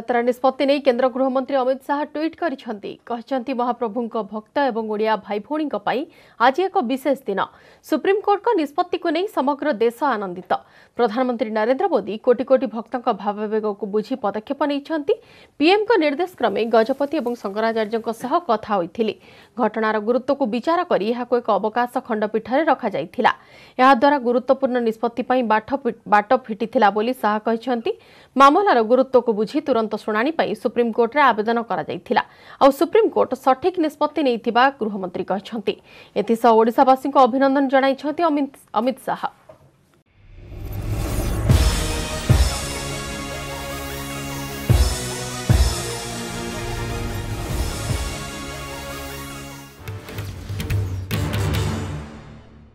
ଯାତ୍ରା ନିଷ୍ପତ୍ତି ନେଇ କେନ୍ଦ୍ର ଗୃହମନ୍ତ୍ରୀ ଅମିତ ଶାହା ଟ୍ୱିଟ୍ କରିଛନ୍ତି। କହିଛନ୍ତି ମହାପ୍ରଭୁଙ୍କ ଭକ୍ତ ଏବଂ ଓଡ଼ିଆ ଭାଇ ଭଉଣୀଙ୍କ ପାଇଁ ଆଜି ଏକ ବିଶେଷ ଦିନ। ସୁପ୍ରିମକୋର୍ଟଙ୍କ ନିଷ୍ପତ୍ତିକୁ ନେଇ ସମଗ୍ର ଦେଶ ଆନନ୍ଦିତ। ପ୍ରଧାନମନ୍ତ୍ରୀ ନରେନ୍ଦ୍ର ମୋଦି କୋଟି କୋଟି ଭକ୍ତଙ୍କ ଭାବାବେଗକୁ ବୁଝି ପଦକ୍ଷେପ ନେଇଛନ୍ତି। ପିଏମ୍ଙ୍କ ନିର୍ଦ୍ଦେଶ କ୍ରମେ ଗଜପତି ଏବଂ ଶଙ୍କରାଚାର୍ଯ୍ୟଙ୍କ ସହ କଥା ହୋଇଥିଲି। ଘଟଣାର ଗୁରୁତ୍ୱକୁ ବିଚାର କରି ଏହାକୁ ଏକ ଅବକାଶ ଖଣ୍ଡପୀଠରେ ରଖାଯାଇଥିଲା। ଏହାଦ୍ୱାରା ଗୁରୁତ୍ୱପୂର୍ଣ୍ଣ ନିଷ୍ପତ୍ତି ପାଇଁ ବାଟ ଫିଟିଥିଲା ବୋଲି ଶାହା କହିଛନ୍ତି। ମାମଲାର ଗୁରୁତ୍ୱକୁ ବୁଝି ତୁରନ୍ତ ଶୁଣାଣି ପାଇଁ ସୁପ୍ରିମକୋର୍ଟରେ ଆବେଦନ କରାଯାଇଥିଲା। ଆଉ ସୁପ୍ରିମକୋର୍ଟ ସଠିକ୍ ନିଷ୍ପତ୍ତି ନେଇଥିବା ଗୃହମନ୍ତ୍ରୀ କହିଛନ୍ତି। ଏଥିସହ ଓଡ଼ିଶାବାସୀଙ୍କୁ ଅଭିନନ୍ଦନ ଜଣାଇଛନ୍ତି ଅମିତ ଶାହା।